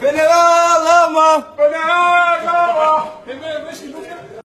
Fener